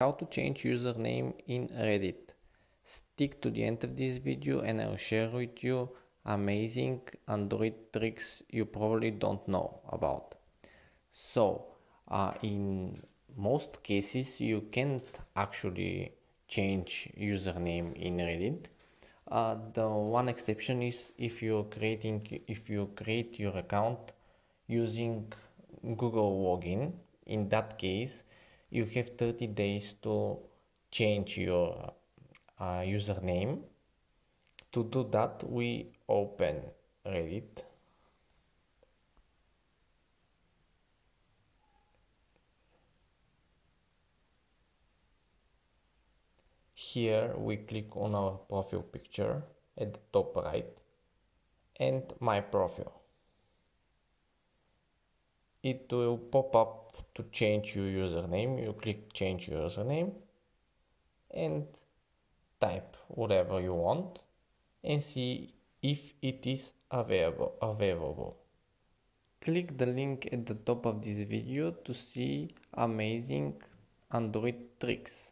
How to change username in Reddit. Stick to the end of this video and I'll share with you amazing Android tricks you probably don't know about. So, uh, in most cases you can't actually change username in Reddit. Uh, the one exception is if you're creating if you create your account using Google login. In that case, you have 30 days to change your uh, username. To do that we open reddit. Here we click on our profile picture at the top right and my profile it will pop up to change your username. You click change username and type whatever you want and see if it is available available. Click the link at the top of this video to see amazing android tricks